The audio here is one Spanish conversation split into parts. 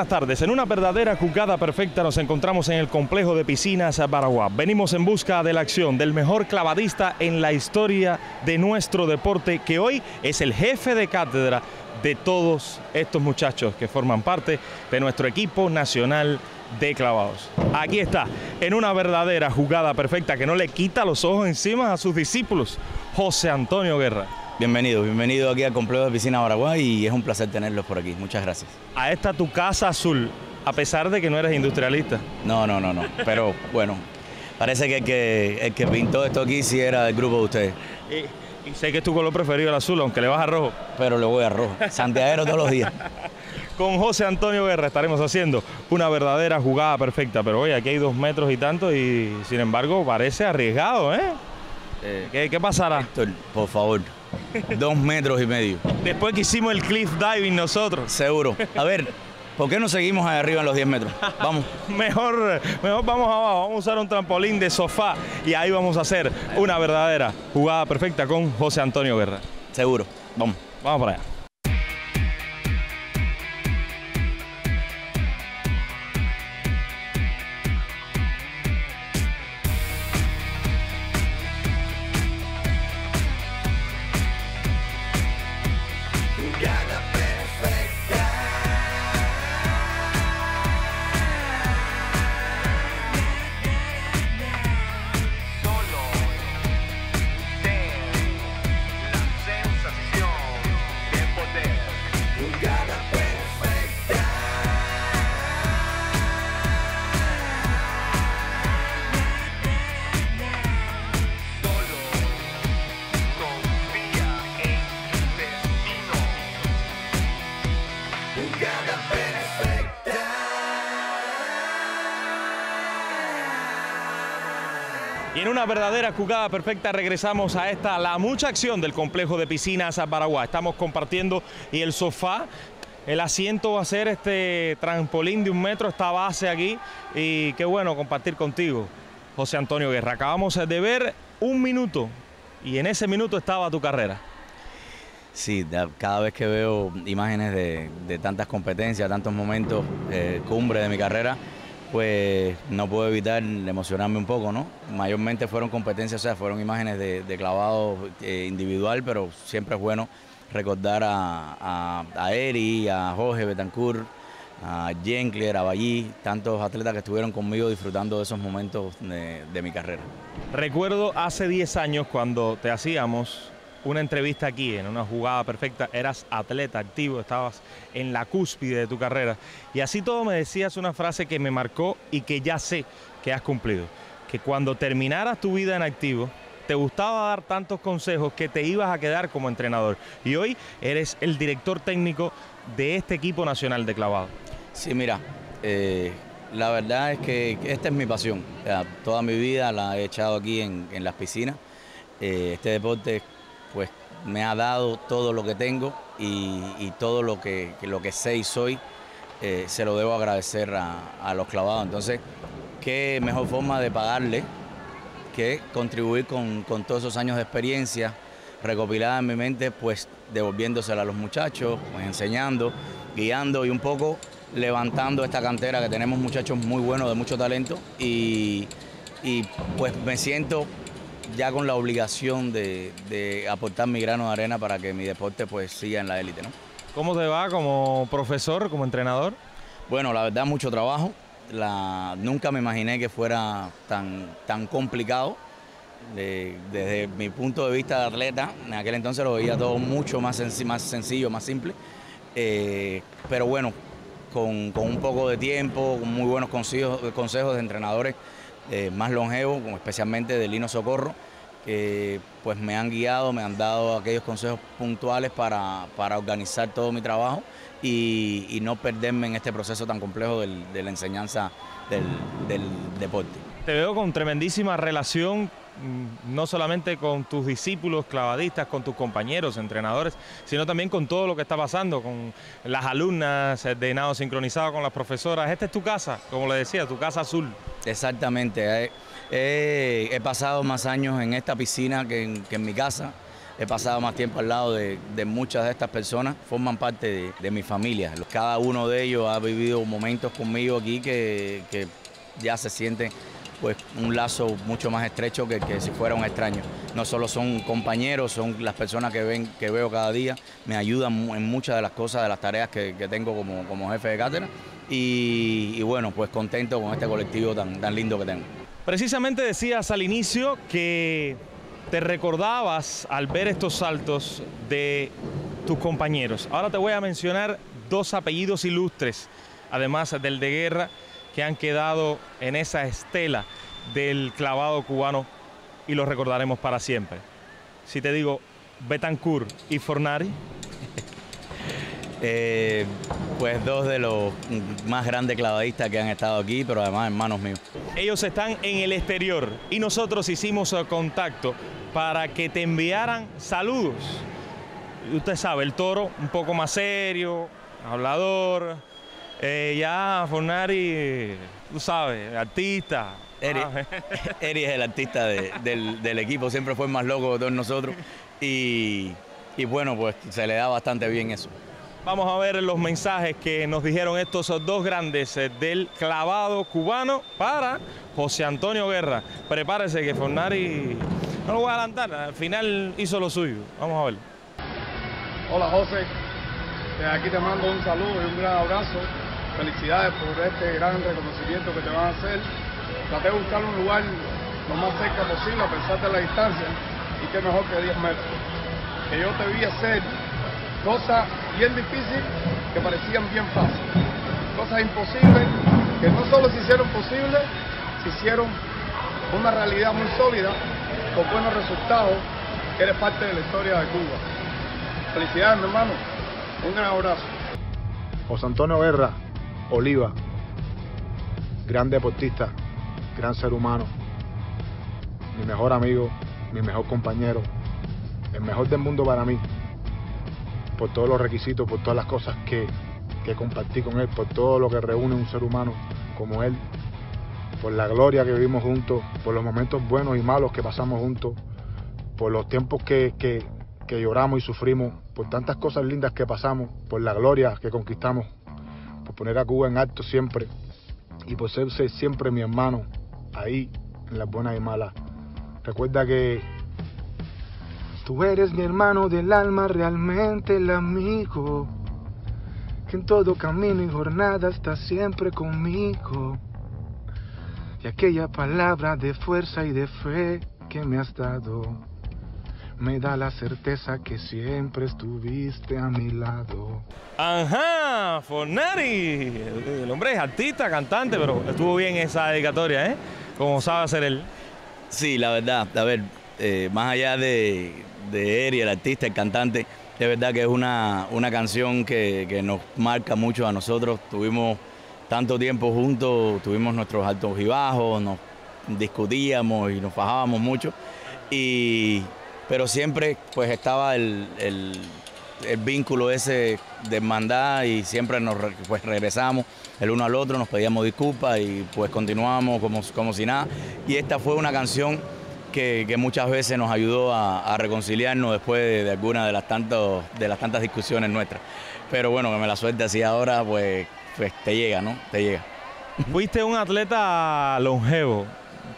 Buenas tardes. En una verdadera jugada perfecta nos encontramos en el complejo de piscinas Baraguá. Venimos en busca de la acción del mejor clavadista en la historia de nuestro deporte, que hoy es el jefe de cátedra de todos estos muchachos que forman parte de nuestro equipo nacional de clavados. Aquí está, en una verdadera jugada perfecta que no le quita los ojos encima a sus discípulos, José Antonio Guerra. Bienvenido, bienvenido aquí al complejo de piscina Paraguay y es un placer tenerlos por aquí. Muchas gracias. A esta tu casa azul, a pesar de que no eres industrialista. No, no, no, no. Pero bueno, parece que el que, el que pintó esto aquí sí era del grupo de ustedes. Y, y sé que es tu color preferido el azul, aunque le vas a rojo. Pero le voy a rojo. Santiago todos los días. Con José Antonio Guerra estaremos haciendo una verdadera jugada perfecta. Pero oye, aquí hay dos metros y tanto y sin embargo parece arriesgado, ¿eh? Eh, ¿Qué, qué pasará? Héctor, por favor, dos metros y medio. Después que hicimos el cliff diving nosotros, Seguro. A ver, ¿por qué no seguimos ahí arriba en los 10 metros? Vamos. mejor, mejor vamos abajo, vamos a usar un trampolín de sofá y ahí vamos a hacer una verdadera jugada perfecta con José Antonio Guerra. Seguro. Vamos. Vamos para allá. Solo verdadera jugada perfecta regresamos a esta, la mucha acción del complejo de piscinas Baraguá. Estamos compartiendo y el sofá, el asiento va a ser este trampolín de un metro, esta base aquí. Y qué bueno compartir contigo, José Antonio Guerra. Acabamos de ver un minuto y en ese minuto estaba tu carrera. Sí, da- cada vez que veo imágenes de, de tantas competencias, tantos momentos, eh, cumbre de mi carrera, pues no puedo evitar emocionarme un poco, ¿no? Mayormente fueron competencias, o sea, fueron imágenes de, clavado eh, individual, pero siempre es bueno recordar a, a, a Eri, a Jorge Betancourt, a Jenkler, a Ballí, tantos atletas que estuvieron conmigo disfrutando de esos momentos de, de mi carrera. Recuerdo hace 10 años cuando te hacíamos una entrevista aquí en una jugada perfecta, eras atleta activo, estabas en la cúspide de tu carrera y así todo me decías una frase que me marcó y que ya sé que has cumplido, que cuando terminaras tu vida en activo te gustaba dar tantos consejos que te ibas a quedar como entrenador y hoy eres el director técnico de este equipo nacional de clavado. Sí, mira, eh, la verdad es que esta es mi pasión. O sea, toda mi vida la he echado aquí en, en las piscinas. Eh, este deporte, pues, me ha dado todo lo que tengo y, todo lo que, lo que sé y soy, eh, se lo debo agradecer a, los clavados. Entonces, qué mejor forma de pagarle que contribuir con, con todos esos años de experiencia recopilada en mi mente, pues devolviéndosela a los muchachos, pues, enseñando, guiando y un poco levantando esta cantera que tenemos muchachos muy buenos, de mucho talento y, pues me siento ya con la obligación de, de aportar mi grano de arena para que mi deporte pues siga en la élite, ¿no? ¿Cómo te va como profesor, como entrenador? Bueno, la verdad, mucho trabajo. La, nunca me imaginé que fuera tan, tan complicado. De- desde mi punto de vista de atleta, en aquel entonces lo veía todo mucho más, senc- más sencillo, más simple. Eh, pero bueno, con, con un poco de tiempo, con muy buenos consejos, consejos de entrenadores eh, más longevos, especialmente de Lino Socorro, que pues me han guiado, me han dado aquellos consejos puntuales para, para organizar todo mi trabajo y, no perderme en este proceso tan complejo del- de la enseñanza del, deporte. Te veo con tremendísima relación, no solamente con tus discípulos clavadistas, con tus compañeros, entrenadores, sino también con todo lo que está pasando, con las alumnas eh, de nado sincronizado, con las profesoras. Esta es tu casa, como le decía, tu casa azul. Exactamente. eh, eh, he pasado más años en esta piscina que en, mi casa. he pasado más tiempo al lado de, muchas de estas personas, forman parte de, mi familia. Cada uno de ellos ha vivido momentos conmigo aquí que ya se sienten pues un lazo mucho más estrecho que, que si fuera un extraño. No solo son compañeros, son las personas que, ven, que veo cada día, me ayudan en muchas de las cosas, de las tareas que, que tengo como, como jefe de cátedra. Y, y bueno, pues contento con este colectivo tan, tan lindo que tengo. Precisamente decías al inicio que te recordabas al ver estos saltos de tus compañeros. Ahora te voy a mencionar dos apellidos ilustres, además del de guerra, que han quedado en esa estela del clavado cubano y los recordaremos para siempre. Si te digo Betancourt y Fornari, Eh, pues dos de los más grandes clavadistas que han estado aquí, pero además hermanos míos. ellos están en el exterior y nosotros hicimos contacto para que te enviaran saludos. Y Usted sabe, el toro un poco más serio, hablador. Eh, ya Fornari, tú sabes, artista. Eri, Ah, Eri es el artista de- del, del equipo, siempre fue el más loco de todos nosotros y, y bueno, pues se le da bastante bien eso. Vamos a ver los mensajes que nos dijeron estos dos grandes eh, del clavado cubano para José Antonio Guerra. Prepárese que Fornari, no lo voy a adelantar, al final hizo lo suyo. Vamos a ver. Hola José, desde aquí te mando un saludo y un gran abrazo. Felicidades por este gran reconocimiento que te van a hacer. Traté de buscar un lugar lo más cerca posible a pesar de la distancia y qué mejor que 10 metros. Que yo te vi hacer cosas bien difíciles que parecían bien fáciles. Cosas imposibles que no solo se hicieron posibles, se hicieron una realidad muy sólida con buenos resultados eres parte de la historia de Cuba. Felicidades, mi hermano. Un gran abrazo. José Antonio Guerra, Oliva, gran deportista, gran ser humano, mi mejor amigo, mi mejor compañero, el mejor del mundo para mí, por todos los requisitos, por todas las cosas que, que compartí con él, por todo lo que reúne un ser humano como él, por la gloria que vivimos juntos, por los momentos buenos y malos que pasamos juntos, por los tiempos que, que, que lloramos y sufrimos, por tantas cosas lindas que pasamos, por la gloria que conquistamos, poner a Cuba en alto siempre y por ser, siempre mi hermano ahí en las buenas y malas. Recuerda que tú eres mi hermano del alma, realmente el amigo, que en todo camino y jornada está siempre conmigo. Y aquella palabra de fuerza y de fe que me has dado me da la certeza que siempre estuviste a mi lado. Ajá, Fornari. El hombre es artista, cantante, pero estuvo bien esa dedicatoria, ¿eh? Como sabe hacer él. Sí, la verdad, a ver, eh, más allá de, de Eri, el artista, el cantante, de verdad que es una, una canción que, que nos marca mucho a nosotros. Tuvimos tanto tiempo juntos, tuvimos nuestros altos y bajos, nos discutíamos y nos fajábamos mucho. Y, pero siempre pues estaba el, el- vínculo ese de hermandad y siempre nos pues, regresamos el uno al otro, nos pedíamos disculpas y pues continuábamos como, como si nada. Y esta fue una canción que, que muchas veces nos ayudó a, reconciliarnos después de, de alguna de las, tantos, de las tantas discusiones nuestras. Pero bueno, que me la suerte así ahora, pues, pues te llega, ¿no? Te llega. Fuiste un atleta longevo.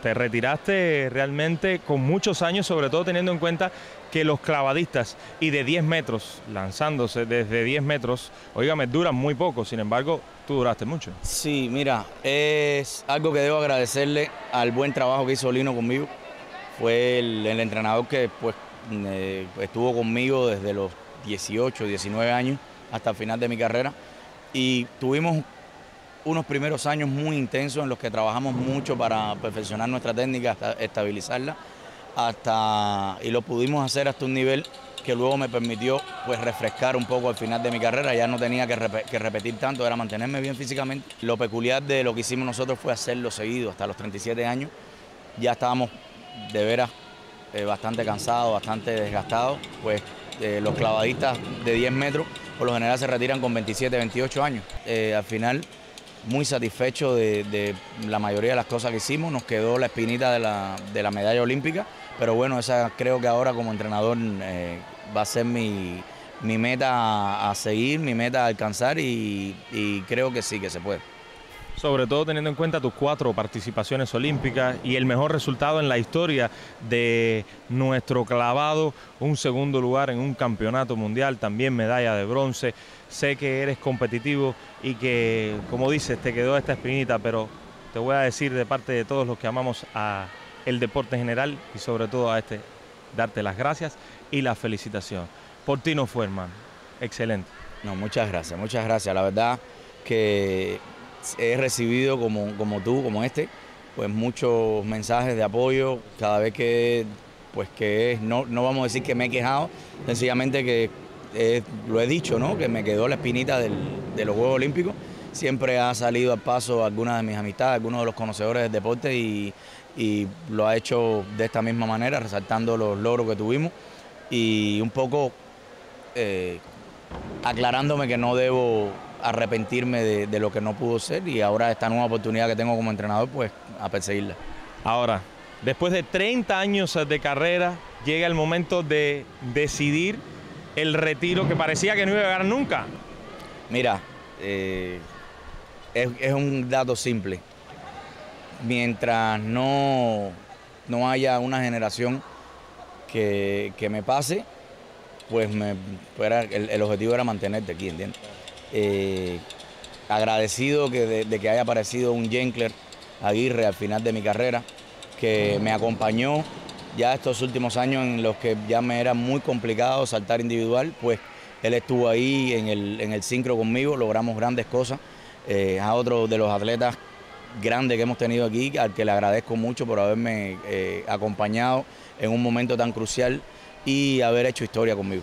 Te retiraste realmente con muchos años, sobre todo teniendo en cuenta que los clavadistas y de 10 metros, lanzándose desde 10 metros, oígame, duran muy poco. Sin embargo, tú duraste mucho. Sí, mira, es algo que debo agradecerle al buen trabajo que hizo Lino conmigo. Fue el, entrenador que pues, eh, estuvo conmigo desde los 18, 19 años hasta el final de mi carrera. Y tuvimos unos primeros años muy intensos en los que trabajamos mucho para perfeccionar nuestra técnica, hasta estabilizarla, hasta, y lo pudimos hacer hasta un nivel que luego me permitió pues refrescar un poco al final de mi carrera, ya no tenía que, repe- que repetir tanto, era mantenerme bien físicamente. Lo peculiar de lo que hicimos nosotros fue hacerlo seguido hasta los 37 años, ya estábamos de veras eh, bastante cansados, bastante desgastados, pues eh, los clavadistas de 10 metros por lo general se retiran con 27, 28 años. Eh, al final muy satisfecho de, la mayoría de las cosas que hicimos. Nos quedó la espinita de la, de la medalla olímpica, pero bueno, esa creo que ahora como entrenador eh, va a ser mi, mi meta a, seguir, mi meta a alcanzar y creo que sí, que se puede. Sobre todo teniendo en cuenta tus cuatro participaciones olímpicas y el mejor resultado en la historia de nuestro clavado, un segundo lugar en un campeonato mundial, también medalla de bronce. Sé que eres competitivo y que, como dices, te quedó esta espinita, pero te voy a decir de parte de todos los que amamos a el deporte en general y sobre todo a este, darte las gracias y la felicitación. Por ti no fue, hermano. Excelente. No, muchas gracias, muchas gracias. La verdad que he recibido como, como tú, como este, pues muchos mensajes de apoyo cada vez que, pues que es, no, no vamos a decir que me he quejado, sencillamente que lo he dicho, ¿no? Que me quedó la espinita del- de los Juegos Olímpicos. Siempre ha salido al paso algunas de mis amistades, algunos de los conocedores del deporte y, y lo ha hecho de esta misma manera, resaltando los logros que tuvimos y un poco eh, aclarándome que no debo arrepentirme de, de lo que no pudo ser y ahora esta nueva oportunidad que tengo como entrenador, pues a perseguirla. Ahora, después de 30 años de carrera, llega el momento de decidir el retiro que parecía que no iba a llegar nunca. Mira, eh, es, es un dato simple. Mientras no, no haya una generación que, que me pase, pues me, era- el, el objetivo era mantenerte aquí, ¿entiendes? Eh, agradecido que de, que haya aparecido un Jenkler Aguirre al final de mi carrera, que me acompañó ya estos últimos años en los que ya me era muy complicado saltar individual, pues él estuvo ahí en el, en el sincro conmigo, logramos grandes cosas. Eh, a otro de los atletas grandes que hemos tenido aquí, al que le agradezco mucho por haberme eh, acompañado en un momento tan crucial y haber hecho historia conmigo.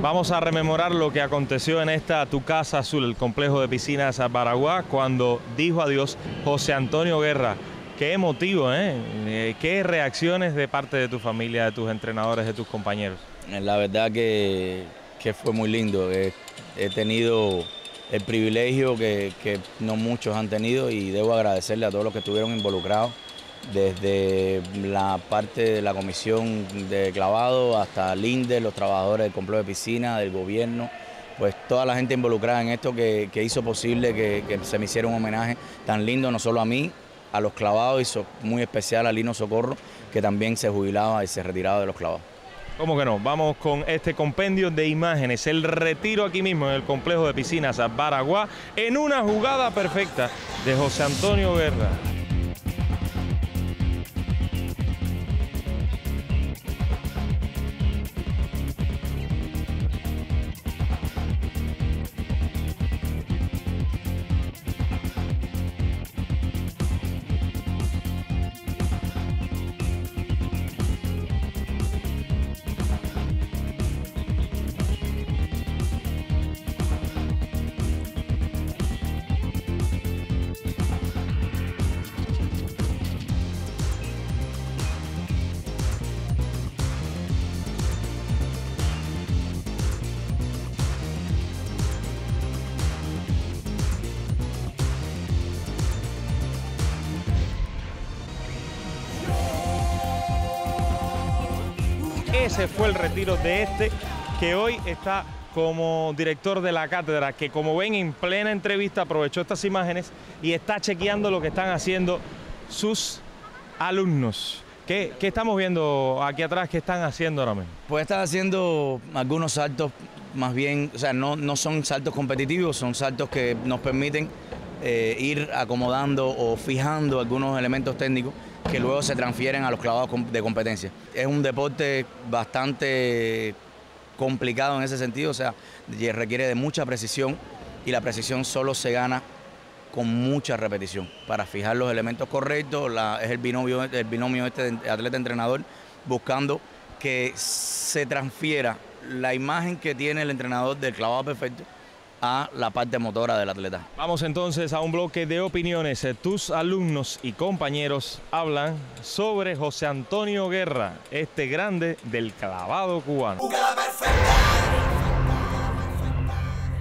Vamos a rememorar lo que aconteció en esta Tu Casa Azul, el complejo de piscinas Baraguá, cuando dijo adiós José Antonio Guerra. Qué emotivo, ¿eh? Eh, Qué reacciones de parte de tu familia, de tus entrenadores, de tus compañeros. Eh, La verdad que, fue muy lindo. He, he tenido el privilegio que, que no muchos han tenido y debo agradecerle a todos los que estuvieron involucrados, desde la parte de la comisión de clavado hasta Linde, los trabajadores del complejo de piscina, del gobierno, pues toda la gente involucrada en esto que, hizo posible que, se me hiciera un homenaje tan lindo, no solo a mí, a los clavados y muy especial a Lino Socorro, que también se jubilaba y se retiraba de los clavados. ¿Cómo que no? Vamos con este compendio de imágenes, el retiro aquí mismo en el complejo de piscinas Baraguá, en una jugada perfecta de José Antonio Guerra. Ese fue el retiro de este que hoy está como director de la cátedra, que como ven en plena entrevista aprovechó estas imágenes y está chequeando lo que están haciendo sus alumnos. ¿Qué, qué estamos viendo aquí atrás? ¿Qué están haciendo ahora mismo? Pues estás haciendo algunos saltos, más bien, o sea, no, no son saltos competitivos, son saltos que nos permiten eh, ir acomodando o fijando algunos elementos técnicos que luego se transfieren a los clavados de competencia. Es un deporte bastante complicado en ese sentido, o sea, requiere de mucha precisión y la precisión solo se gana con mucha repetición para fijar los elementos correctos. la- es el binomio, el binomio este de atleta-entrenador buscando que se transfiera la imagen que tiene el entrenador del clavado perfecto a la parte motora del atleta. Vamos entonces a un bloque de opiniones. Eh, Tus alumnos y compañeros hablan sobre José Antonio Guerra, este grande del clavado cubano.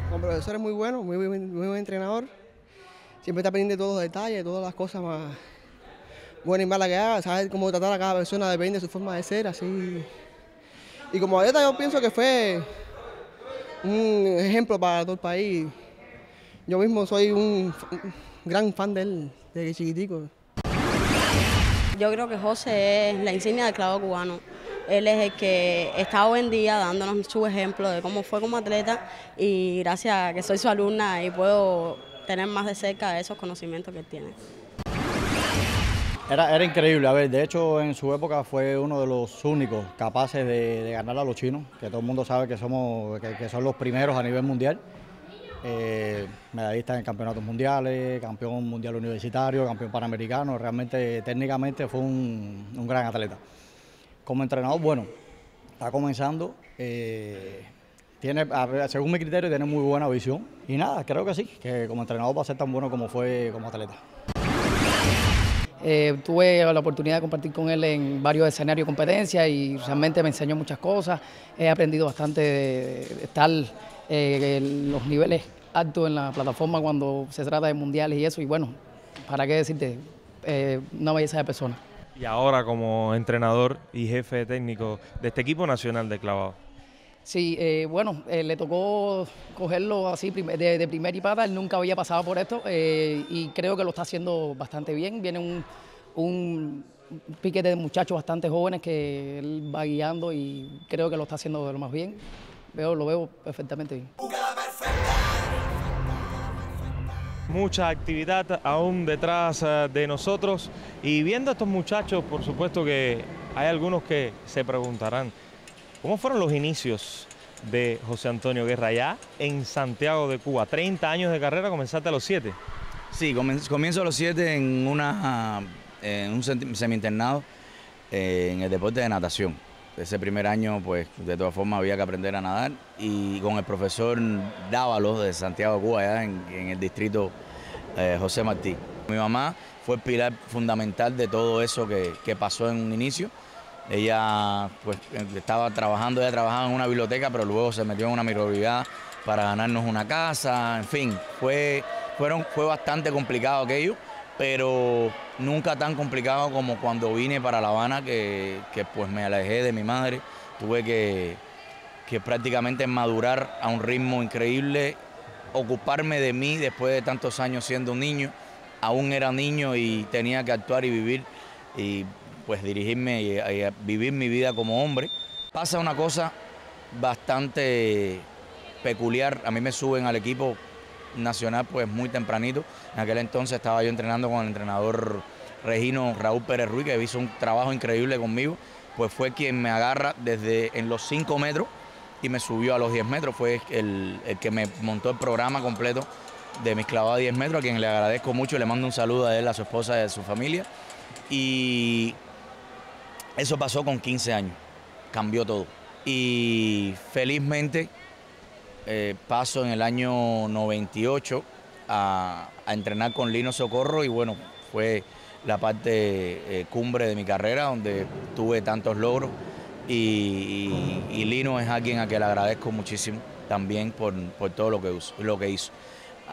Con profesores muy buenos, muy, buen- muy buen entrenador. siempre está pendiente de todos los detalles, de todas las cosas más buenas y malas que haga, sabe cómo tratar a cada persona, depende de su forma de ser, así. Y como atleta yo pienso que fue un ejemplo para todo el país. Yo mismo soy un, gran fan de él desde chiquitico. Yo creo que José es la insignia del clavo cubano. Él es el que está hoy en día dándonos su ejemplo de cómo fue como atleta y gracias a que soy su alumna y puedo tener más de cerca esos conocimientos que él tiene. Era, era increíble, a ver, de hecho en su época fue uno de los únicos capaces de, ganar a los chinos, que todo el mundo sabe que, somos, que, son los primeros a nivel mundial. Eh, medallista en campeonatos mundiales, campeón mundial universitario, campeón panamericano, realmente técnicamente fue un, gran atleta. Como entrenador, bueno, está comenzando, eh, tiene, según mi criterio, tiene muy buena visión y nada, creo que sí, que como entrenador va a ser tan bueno como fue como atleta. Eh, tuve la oportunidad de compartir con él en varios escenarios de competencia y realmente me enseñó muchas cosas. He aprendido bastante de estar eh, en los niveles altos en la plataforma cuando se trata de mundiales y eso. Y bueno, ¿para qué decirte? Eh, una belleza de persona. Y ahora como entrenador y jefe técnico de este equipo nacional de clavado. Sí, eh, bueno, eh, le tocó cogerlo así de, de primera y pata, él nunca había pasado por esto eh, y creo que lo está haciendo bastante bien. Viene un, un piquete de muchachos bastante jóvenes que él va guiando y creo que lo está haciendo de lo más bien. Veo, lo veo perfectamente bien. Mucha actividad aún detrás eh, de nosotros y viendo a estos muchachos, por supuesto que hay algunos que se preguntarán, ¿cómo fueron los inicios de José Antonio Guerra ya en Santiago de Cuba? 30 años de carrera, comenzaste a los 7. Sí, comienzo a los 7 en, un semi- semi-internado eh, en el deporte de natación. Ese primer año, pues, de todas formas había que aprender a nadar y con el profesor Dávalos de Santiago de Cuba, allá en, el distrito eh, José Martí. Mi mamá fue el pilar fundamental de todo eso que pasó en un inicio. Ella, pues, estaba trabajando, ella trabajaba en una biblioteca, pero luego se metió en una microbrigada para ganarnos una casa, en fin, fue, fueron, fue bastante complicado aquello, pero nunca tan complicado como cuando vine para La Habana, que, que, pues me alejé de mi madre, tuve que, que prácticamente madurar a un ritmo increíble, ocuparme de mí después de tantos años siendo niño, aún era niño y tenía que actuar y vivir pues dirigirme y, a vivir mi vida como hombre. Pasa una cosa bastante peculiar, a mí me suben al equipo nacional pues muy tempranito, en aquel entonces estaba yo entrenando con el entrenador Regino Raúl Pérez Ruiz, que hizo un trabajo increíble conmigo, pues fue quien me agarra desde en los 5 metros y me subió a los 10 metros, fue el, que me montó el programa completo de mis clavados a 10 metros, a quien le agradezco mucho le mando un saludo a él, a su esposa y a su familia. Y eso pasó con 15 años, cambió todo. Y felizmente eh, paso en el año 98 a, entrenar con Lino Socorro y bueno, fue la parte eh, cumbre de mi carrera donde tuve tantos logros y, Lino es alguien a quien le agradezco muchísimo también por, todo lo que, lo que hizo.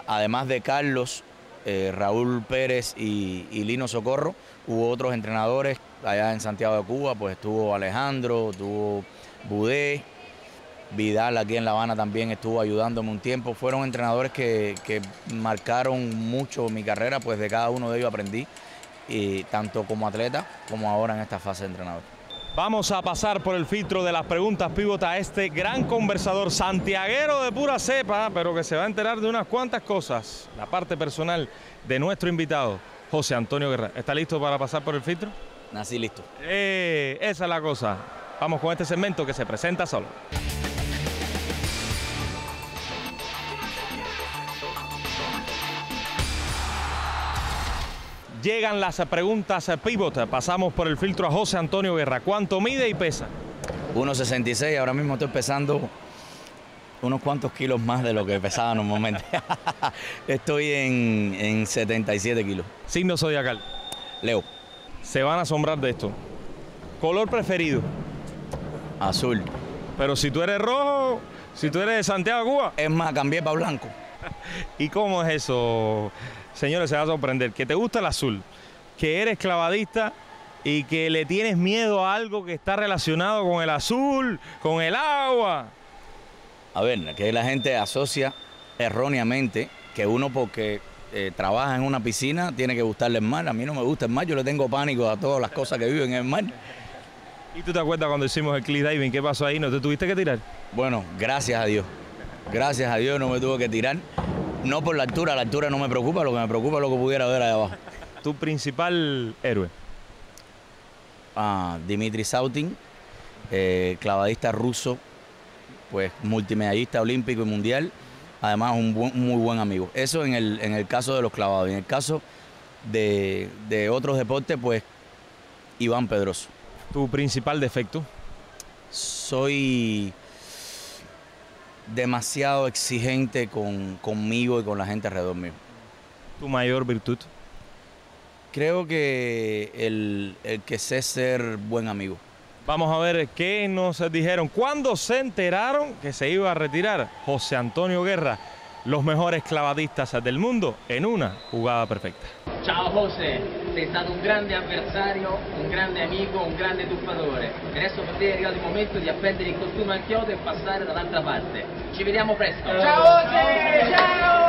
Además de Carlos, eh, Raúl Pérez y, Lino Socorro, hubo otros entrenadores allá en Santiago de Cuba, pues estuvo Alejandro, estuvo Budé, Vidal aquí en La Habana también estuvo ayudándome un tiempo. Fueron entrenadores que, marcaron mucho mi carrera, pues de cada uno de ellos aprendí, tanto como atleta como ahora en esta fase de entrenador. Vamos a pasar por el filtro de las preguntas pívota a este gran conversador santiaguero de pura cepa, pero que se va a enterar de unas cuantas cosas. La parte personal de nuestro invitado, José Antonio Guerra. ¿Está listo para pasar por el filtro? Nací listo. Eh, esa es la cosa. Vamos con este segmento que se presenta solo. Llegan las preguntas pivot. Pasamos por el filtro a José Antonio Guerra. ¿Cuánto mide y pesa? 1.66, ahora mismo estoy pesando unos cuantos kilos más de lo que pesaba normalmente. estoy en, en 77 kilos. Signo zodiacal. Leo, Se van a asombrar de esto. Color preferido. azul. Pero si tú eres rojo, si tú eres de Santiago, Cuba. Es más, cambié para blanco. ¿Y cómo es eso? Señores, se va a sorprender. Que te gusta el azul, que eres clavadista y que le tienes miedo a algo que está relacionado con el azul, con el agua. A ver, que la gente asocia erróneamente que uno porque eh, trabaja en una piscina tiene que gustarle el mar. A mí no me gusta el mar, yo le tengo pánico a todas las cosas que viven en el mar. ¿Y tú te acuerdas cuando hicimos el cliff diving? ¿Qué pasó ahí? ¿No te tuviste que tirar? Bueno, gracias a Dios. Gracias a Dios no me tuve que tirar. No por la altura, la altura no me preocupa, lo que me preocupa es lo que pudiera ver ahí abajo. Tu principal héroe. a Dimitri Sautin, eh, clavadista ruso, pues multimedallista olímpico y mundial, además un, buen- un muy buen amigo. Eso en el, en el caso de los clavados. En el caso de, de otros deportes, pues Iván Pedroso. Tu principal defecto. Soy demasiado exigente con, conmigo y con la gente alrededor mío. Tu mayor virtud. Creo que el, el que sé ser buen amigo. Vamos a ver qué nos dijeron. ¿Cuándo se enteraron que se iba a retirar José Antonio Guerra, los mejores clavadistas del mundo, en una jugada perfecta? Ciao José, sei stato un grande avversario, un grande amico, un grande tuffatore. Adesso per te è arrivato il momento di appendere il costume al chiodo e passare dall'altra parte. Ci vediamo presto. Ciao José! Ciao!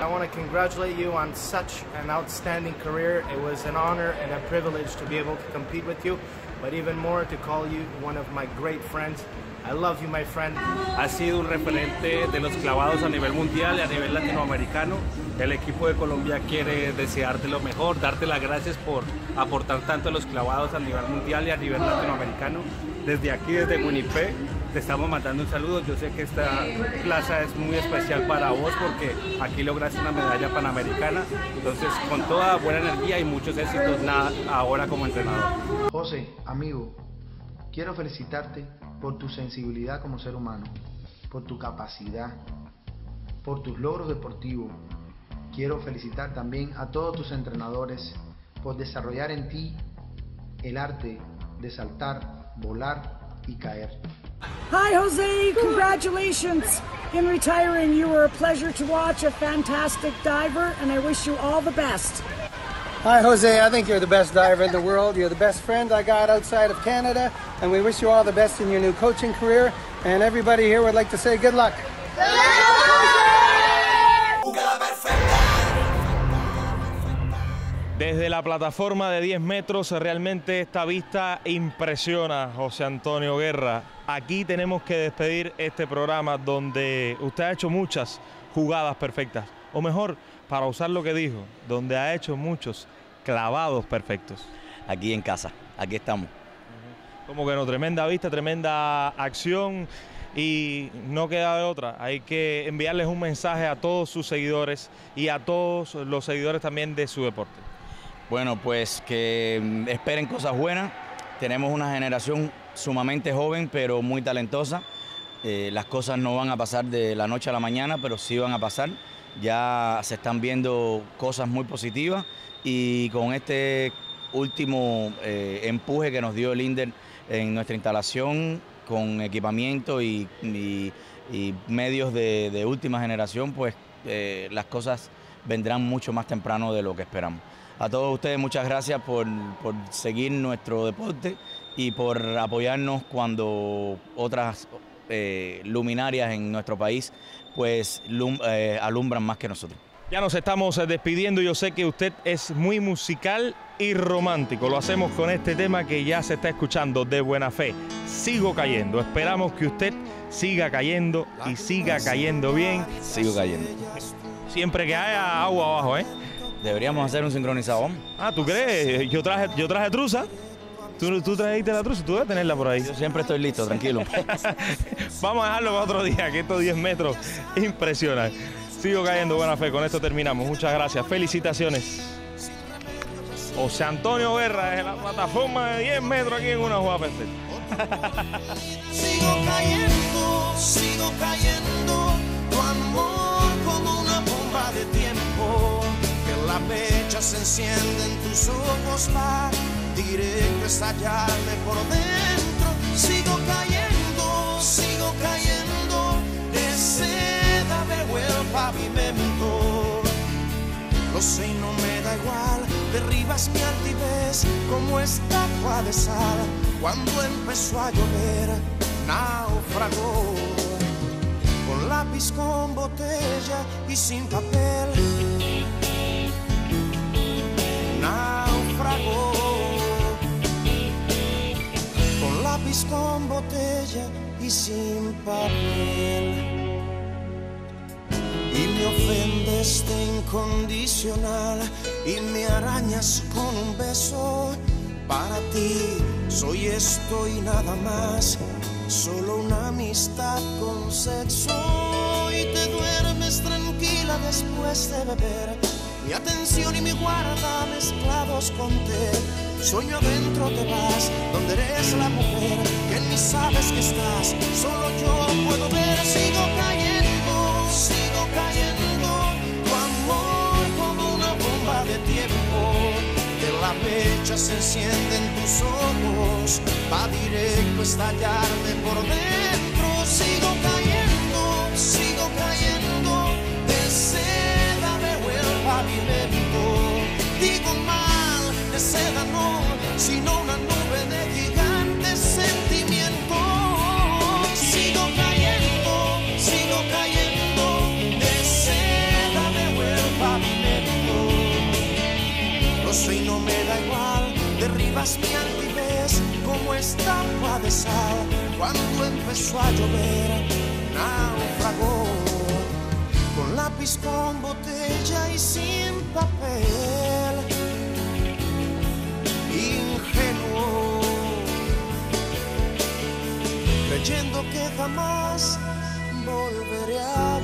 I want to congratulate you on such an outstanding career. It was an honor and a privilege to be able to compete with you, but even more to call you one of my great friends. I love you, my friend. Ha sido un referente de los clavados a nivel mundial y a nivel latinoamericano. El equipo de Colombia quiere desearte lo mejor, darte las gracias por aportar tanto a los clavados a nivel mundial y a nivel latinoamericano. Desde aquí, desde Winnipeg, te estamos mandando un saludo. Yo sé que esta plaza es muy especial para vos porque aquí lograste una medalla panamericana. Entonces, con toda buena energía y muchos éxitos nada, ahora como entrenador. José, amigo, quiero felicitarte por tu sensibilidad como ser humano, por tu capacidad, por tus logros deportivos. Quiero felicitar también a todos tus entrenadores por desarrollar en ti el arte de saltar, volar y caer. Hi, Jose. Congratulations in retiring. You were a pleasure to watch, a fantastic diver, and I wish you all the best. Hi, Jose. I think you're the best diver in the world. You're the best friend I got outside of Canada, and we wish you all the best in your new coaching career. And everybody here would like to say good luck. Desde la plataforma de 10 metros, realmente esta vista impresiona, José Antonio Guerra. Aquí tenemos que despedir este programa donde usted ha hecho muchas jugadas perfectas. O mejor, para usar lo que dijo, donde ha hecho muchos clavados perfectos. Aquí en casa, aquí estamos. Como que no, tremenda vista, tremenda acción y no queda de otra. Hay que enviarles un mensaje a todos sus seguidores y a todos los seguidores también de su deporte. Bueno, pues que mm, esperen cosas buenas. Tenemos una generación sumamente joven, pero muy talentosa. Eh, las cosas no van a pasar de la noche a la mañana, pero sí van a pasar. Ya se están viendo cosas muy positivas y con este último eh, empuje que nos dio el INDER en nuestra instalación, con equipamiento y, medios de, de última generación, pues eh, las cosas vendrán mucho más temprano de lo que esperamos. A todos ustedes muchas gracias por, por seguir nuestro deporte y por apoyarnos cuando otras eh, luminarias en nuestro país pues lum- eh, alumbran más que nosotros. Ya nos estamos eh, despidiendo. Yo sé que usted es muy musical y romántico. Lo hacemos con este tema que ya se está escuchando de buena fe. Sigo cayendo. Esperamos que usted siga cayendo y siga cayendo bien. Sigo cayendo. Siempre que haya agua abajo, ¿eh? Deberíamos hacer un sincronizado. Ah, ¿tú crees? Yo traje, yo traje truza. Tú, tú trajiste la truza, tú debes tenerla por ahí. Yo siempre estoy listo, tranquilo. Vamos a dejarlo para otro día, que estos 10 metros impresionan. Sigo cayendo buena fe, con esto terminamos. Muchas gracias, felicitaciones. José Antonio Guerra desde la plataforma de 10 metros aquí en una jugada perfecta. Sigo cayendo, sigo cayendo, tu amor como una bomba de tiempo, la fecha se enciende en tus ojos para directo estallarme por dentro, sigo cayendo, sigo cayendo, de seda el pavimento. Lo sé y no me da igual, derribas mi altivez como estatua de sal. Cuando empezó a llover, naufragó. Con lápiz, con botella y sin papel. Lápiz, con botella y sin papel y me ofendes de incondicional y me arañas con un beso. Para ti soy esto y nada más, solo una amistad con sexo. Y te duermes tranquila después de beber. Mi atención y mi guarda mezclados con té. Sueño adentro te vas, donde eres la mujer que ni sabes que estás. Solo yo puedo ver, sigo cayendo, sigo cayendo. Tu amor como una bomba de tiempo. Que la fecha se enciende en tus ojos. Va directo a estallarme por dentro. Sigo empezó a llover, naufragó. Con lápiz, con botella y sin papel. Ingenuo. Creyendo que jamás volveré a